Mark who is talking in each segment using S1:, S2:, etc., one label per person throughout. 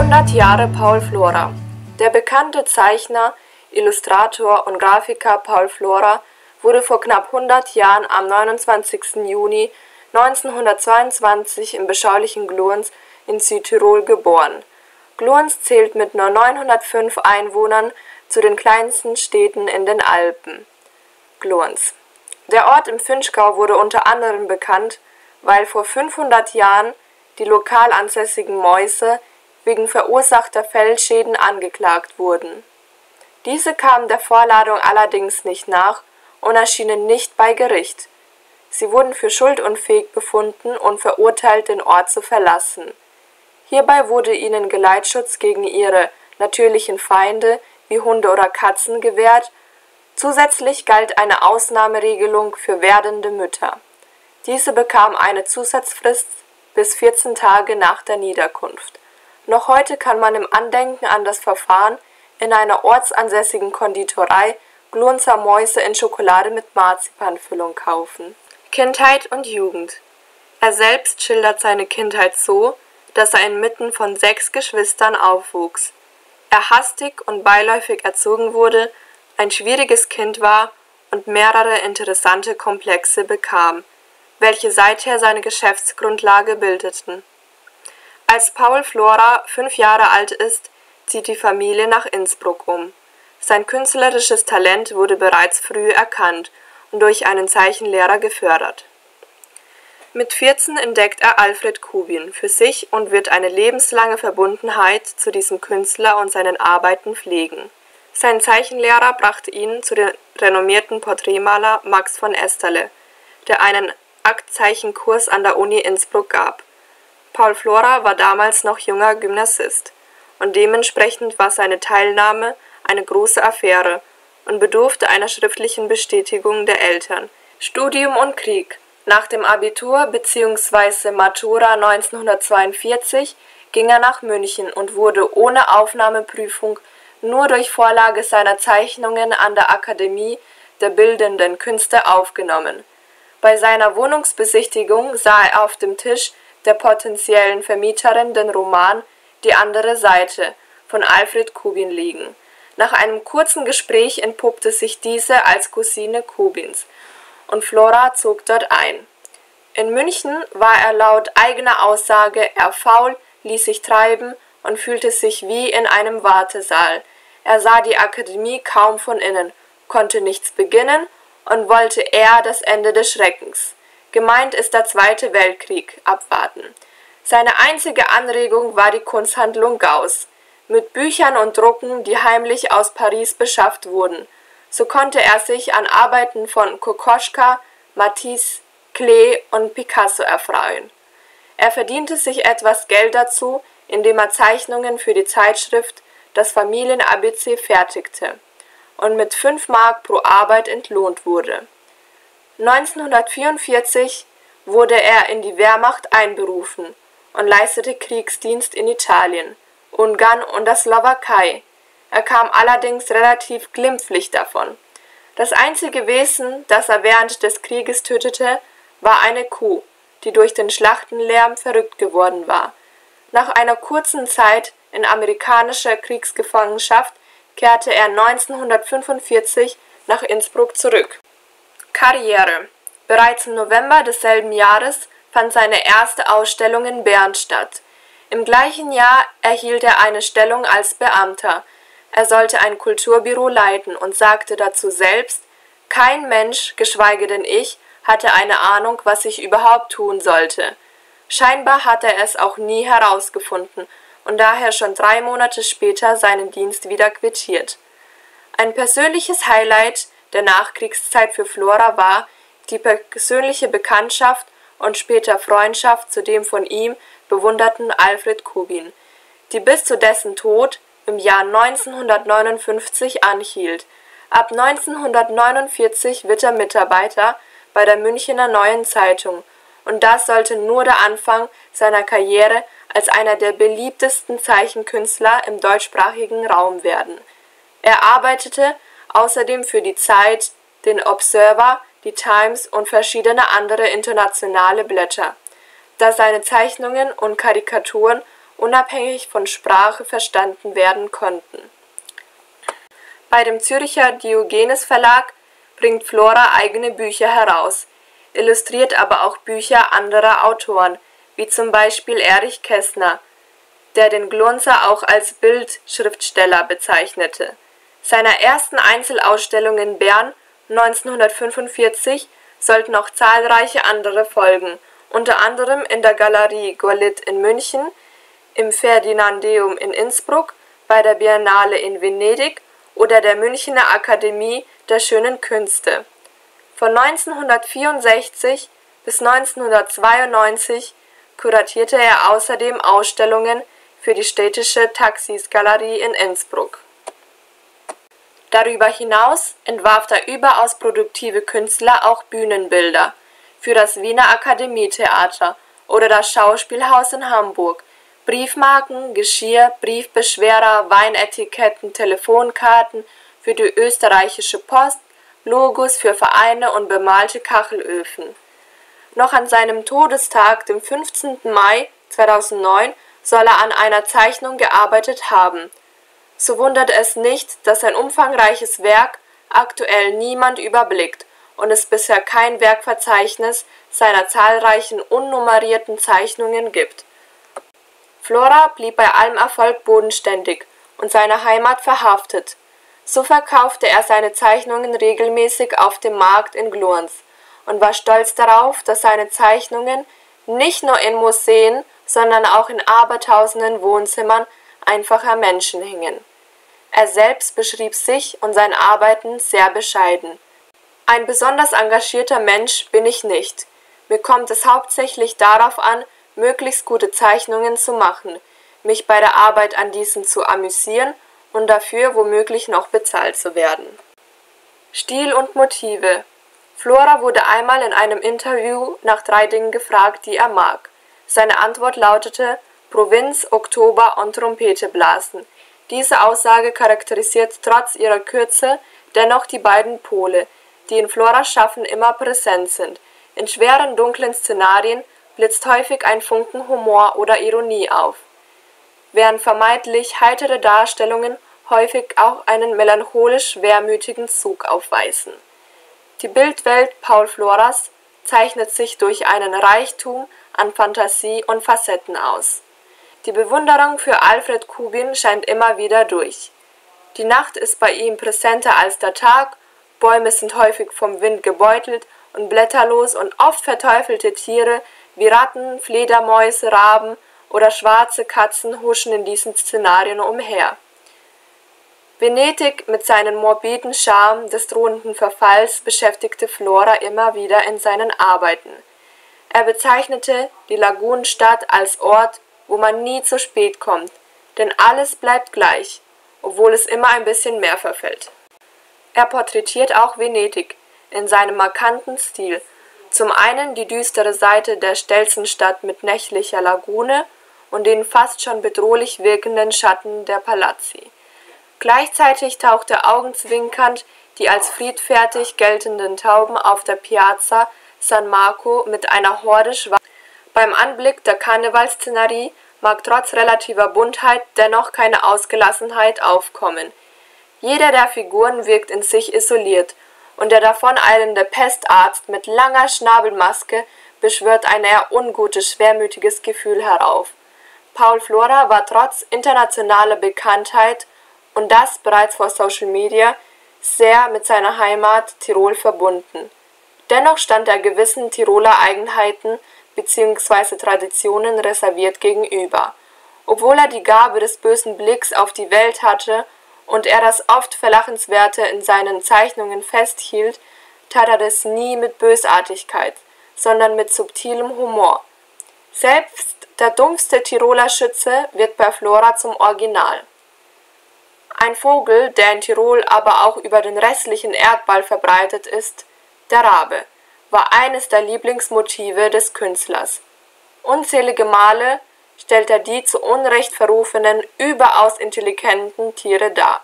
S1: 100 Jahre Paul Flora Der bekannte Zeichner, Illustrator und Grafiker Paul Flora wurde vor knapp 100 Jahren am 29. Juni 1922 im beschaulichen Glurns in Südtirol geboren. Glurns zählt mit nur 905 Einwohnern zu den kleinsten Städten in den Alpen. Glurns Der Ort im Vinschgau wurde unter anderem bekannt, weil vor 500 Jahren die lokal ansässigen Mäuse wegen verursachter Fellschäden angeklagt wurden. Diese kamen der Vorladung allerdings nicht nach und erschienen nicht bei Gericht. Sie wurden für schuldunfähig befunden und verurteilt, den Ort zu verlassen. Hierbei wurde ihnen Geleitschutz gegen ihre natürlichen Feinde wie Hunde oder Katzen gewährt, zusätzlich galt eine Ausnahmeregelung für werdende Mütter. Diese bekam eine Zusatzfrist bis 14 Tage nach der Niederkunft. Noch heute kann man im Andenken an das Verfahren in einer ortsansässigen Konditorei Glunzer Mäuse in Schokolade mit Marzipanfüllung kaufen. Kindheit und Jugend Er selbst schildert seine Kindheit so, dass er inmitten von sechs Geschwistern aufwuchs. Er hastig und beiläufig erzogen wurde, ein schwieriges Kind war und mehrere interessante Komplexe bekam, welche seither seine Geschäftsgrundlage bildeten. Als Paul Flora fünf Jahre alt ist, zieht die Familie nach Innsbruck um. Sein künstlerisches Talent wurde bereits früh erkannt und durch einen Zeichenlehrer gefördert. Mit 14 entdeckt er Alfred Kubin für sich und wird eine lebenslange Verbundenheit zu diesem Künstler und seinen Arbeiten pflegen. Sein Zeichenlehrer brachte ihn zu dem renommierten Porträtmaler Max von Esterle, der einen Aktzeichenkurs an der Uni Innsbruck gab. Paul Flora war damals noch junger Gymnasist und dementsprechend war seine Teilnahme eine große Affäre und bedurfte einer schriftlichen Bestätigung der Eltern. Studium und Krieg Nach dem Abitur bzw. Matura 1942 ging er nach München und wurde ohne Aufnahmeprüfung nur durch Vorlage seiner Zeichnungen an der Akademie der Bildenden Künste aufgenommen. Bei seiner Wohnungsbesichtigung sah er auf dem Tisch der potenziellen Vermieterin den Roman Die andere Seite von Alfred Kubin liegen. Nach einem kurzen Gespräch entpuppte sich diese als Cousine Kubins und Flora zog dort ein. In München war er laut eigener Aussage eher faul, ließ sich treiben und fühlte sich wie in einem Wartesaal. Er sah die Akademie kaum von innen, konnte nichts beginnen und wollte eher das Ende des Schreckens. Gemeint ist der Zweite Weltkrieg abwarten. Seine einzige Anregung war die Kunsthandlung Gauss mit Büchern und Drucken, die heimlich aus Paris beschafft wurden. So konnte er sich an Arbeiten von Kokoschka, Matisse, Klee und Picasso erfreuen. Er verdiente sich etwas Geld dazu, indem er Zeichnungen für die Zeitschrift Das Familien-ABC fertigte und mit 5 Mark pro Arbeit entlohnt wurde. 1944 wurde er in die Wehrmacht einberufen und leistete Kriegsdienst in Italien Ungarn und der Slowakei. Er kam allerdings relativ glimpflich davon. Das einzige Wesen, das er während des Krieges tötete, war eine Kuh, die durch den Schlachtenlärm verrückt geworden war. Nach einer kurzen Zeit in amerikanischer Kriegsgefangenschaft kehrte er 1945 nach Innsbruck zurück. Karriere Bereits im November desselben Jahres fand seine erste Ausstellung in Bern statt im gleichen Jahr erhielt er eine Stellung als Beamter, er sollte ein Kulturbüro leiten und sagte dazu selbst, kein Mensch, geschweige denn ich, hatte eine Ahnung, was ich überhaupt tun sollte. Scheinbar hat er es auch nie herausgefunden und daher schon drei Monate später seinen Dienst wieder quittiert. Ein persönliches Highlight der Nachkriegszeit für Flora war die persönliche Bekanntschaft und später Freundschaft zu dem von ihm bewunderten Alfred Kubin, die bis zu dessen Tod im Jahr 1959 anhielt. Ab 1949 wird er Mitarbeiter bei der Münchener Neuen Zeitung und das sollte nur der Anfang seiner Karriere als einer der beliebtesten Zeichenkünstler im deutschsprachigen Raum werden. Er arbeitete außerdem für die Zeit, den Observer, die Times und verschiedene andere internationale Blätter da seine Zeichnungen und Karikaturen unabhängig von Sprache verstanden werden konnten. Bei dem Zürcher Diogenes Verlag bringt Flora eigene Bücher heraus, illustriert aber auch Bücher anderer Autoren, wie zum Beispiel Erich Kästner, der den Glunzer auch als Bildschriftsteller bezeichnete. Seiner ersten Einzelausstellung in Bern 1945 sollten noch zahlreiche andere folgen, unter anderem in der Galerie Golitt in München, im Ferdinandeum in Innsbruck, bei der Biennale in Venedig oder der Münchener Akademie der Schönen Künste. Von 1964 bis 1992 kuratierte er außerdem Ausstellungen für die Städtische Taxis-Galerie in Innsbruck. Darüber hinaus entwarf der überaus produktive Künstler auch Bühnenbilder für das Wiener Akademietheater oder das Schauspielhaus in Hamburg, Briefmarken, Geschirr, Briefbeschwerer, Weinetiketten, Telefonkarten für die österreichische Post, Logos für Vereine und bemalte Kachelöfen. Noch an seinem Todestag, dem 15. Mai 2009, soll er an einer Zeichnung gearbeitet haben. So wundert es nicht, dass sein umfangreiches Werk aktuell niemand überblickt und es bisher kein Werkverzeichnis seiner zahlreichen unnummerierten Zeichnungen gibt. Flora blieb bei allem Erfolg bodenständig und seiner Heimat verhaftet. So verkaufte er seine Zeichnungen regelmäßig auf dem Markt in Glurns und war stolz darauf, dass seine Zeichnungen nicht nur in Museen, sondern auch in abertausenden Wohnzimmern einfacher Menschen hingen. Er selbst beschrieb sich und sein Arbeiten sehr bescheiden. Ein besonders engagierter Mensch bin ich nicht. Mir kommt es hauptsächlich darauf an, möglichst gute Zeichnungen zu machen, mich bei der Arbeit an diesen zu amüsieren und dafür womöglich noch bezahlt zu werden. Stil und Motive Flora wurde einmal in einem Interview nach drei Dingen gefragt, die er mag. Seine Antwort lautete Provinz, Oktober und Trompete blasen. Diese Aussage charakterisiert trotz ihrer Kürze dennoch die beiden Pole, die in Floras Schaffen immer präsent sind. In schweren, dunklen Szenarien blitzt häufig ein Funken Humor oder Ironie auf, während vermeintlich heitere Darstellungen häufig auch einen melancholisch schwermütigen Zug aufweisen. Die Bildwelt Paul Floras zeichnet sich durch einen Reichtum an Phantasie und Facetten aus. Die Bewunderung für Alfred Kubin scheint immer wieder durch. Die Nacht ist bei ihm präsenter als der Tag, Bäume sind häufig vom Wind gebeutelt und blätterlos und oft verteufelte Tiere wie Ratten, Fledermäuse, Raben oder schwarze Katzen huschen in diesen Szenarien umher. Venedig mit seinem morbiden Charme des drohenden Verfalls beschäftigte Flora immer wieder in seinen Arbeiten. Er bezeichnete die Lagunenstadt als Ort, wo man nie zu spät kommt, denn alles bleibt gleich, obwohl es immer ein bisschen mehr verfällt. Er porträtiert auch Venedig in seinem markanten Stil, zum einen die düstere Seite der Stelzenstadt mit nächtlicher Lagune und den fast schon bedrohlich wirkenden Schatten der Palazzi. Gleichzeitig taucht er augenzwinkernd die als friedfertig geltenden Tauben auf der Piazza San Marco mit einer Horde schwarzer. Beim Anblick der Karnevalszenerie mag trotz relativer Buntheit dennoch keine Ausgelassenheit aufkommen. Jeder der Figuren wirkt in sich isoliert, und der davoneilende Pestarzt mit langer Schnabelmaske beschwört ein eher ungutes, schwermütiges Gefühl herauf. Paul Flora war trotz internationaler Bekanntheit und das bereits vor Social Media sehr mit seiner Heimat Tirol verbunden. Dennoch stand er gewissen Tiroler Eigenheiten bzw. Traditionen reserviert gegenüber. Obwohl er die Gabe des bösen Blicks auf die Welt hatte und er das oft Verlachenswerte in seinen Zeichnungen festhielt, tat er das nie mit Bösartigkeit, sondern mit subtilem Humor. Selbst der dumpfste Tiroler Schütze wird bei Flora zum Original. Ein Vogel, der in Tirol aber auch über den restlichen Erdball verbreitet ist, der Rabe, war eines der Lieblingsmotive des Künstlers. Unzählige Male stellt er die zu Unrecht verrufenen, überaus intelligenten Tiere dar.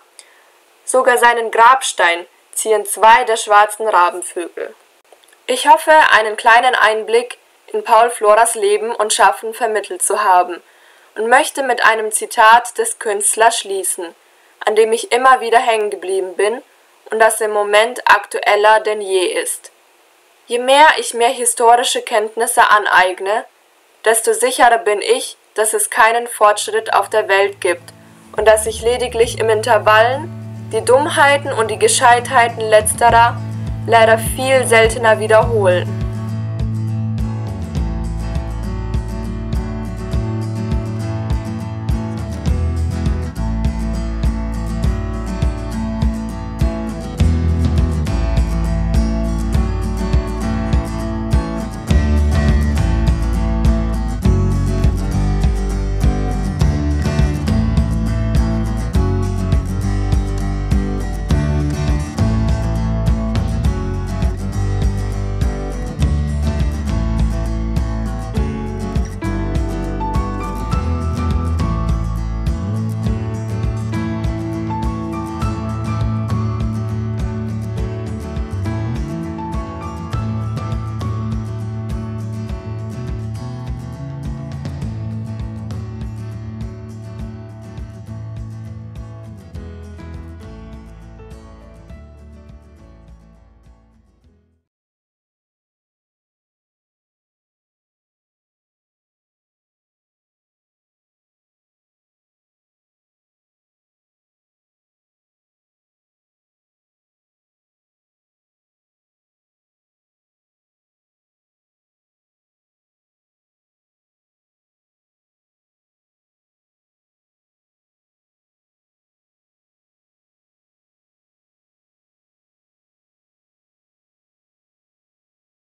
S1: Sogar seinen Grabstein ziehen zwei der schwarzen Rabenvögel. Ich hoffe, einen kleinen Einblick in Paul Floras Leben und Schaffen vermittelt zu haben und möchte mit einem Zitat des Künstlers schließen, an dem ich immer wieder hängen geblieben bin und das im Moment aktueller denn je ist. Je mehr ich mir historische Kenntnisse aneigne, desto sicherer bin ich, dass es keinen Fortschritt auf der Welt gibt und dass sich lediglich im Intervallen die Dummheiten und die Gescheitheiten letzterer leider viel seltener wiederholen